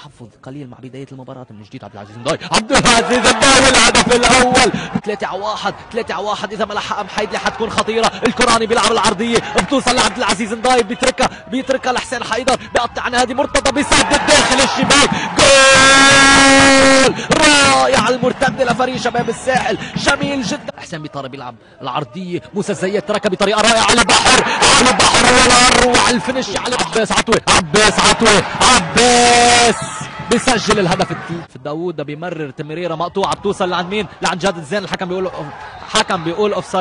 تحفظ قليل مع بداية المباراة من جديد عبد العزيز نداي عبد العزيز نداي الهدف الأول. 3 على 1 3 على 1 إذا ما لحق محيدلي حتكون خطيرة. الكراني بيلعب العرضية. بتوصل لعبد العزيز نداي بيتركها بيتركها لحسين حيدر. بيقطع عن هادي مرتضى بيسدد داخل الشباك جول! رائع المرتده لفريق شباب الساحل. جميل جدا. حسين بيطار بيلعب العرضية. موسى الزيات تركها بطريقة رائعة على البحر. على البحر. والاروع الفينش على عباس عطوي عباس عطوي عباس بيسجل الهدف. الثالث داوود بيمرر تمريرة مقطوعة بتوصل لعند مين؟ لعند جاد الزين. الحكم بيقول حكم بيقول offside